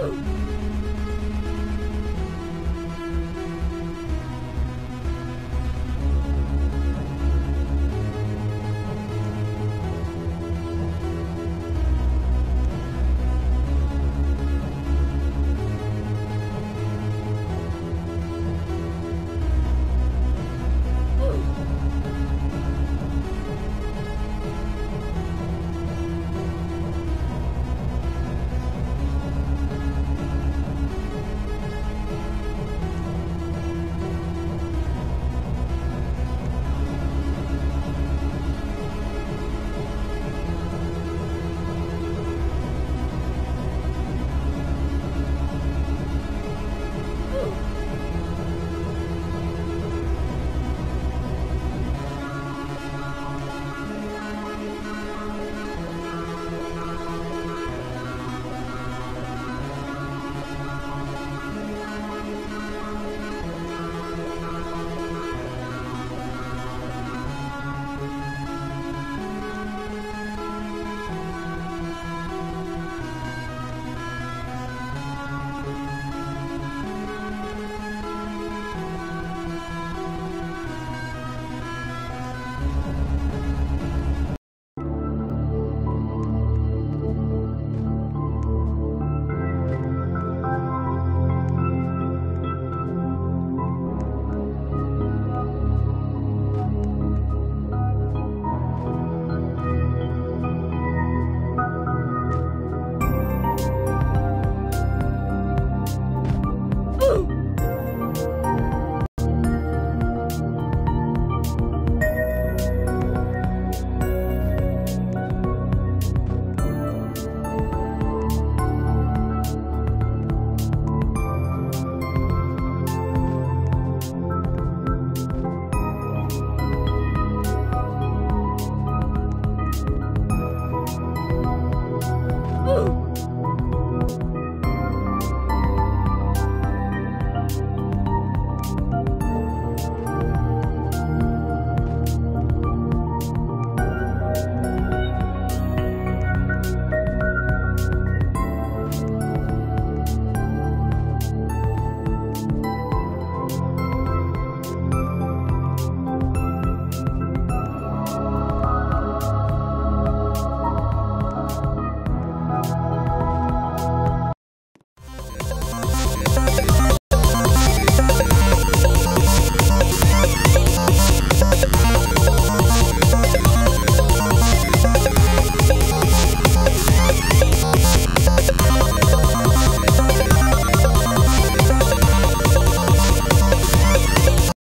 Woo!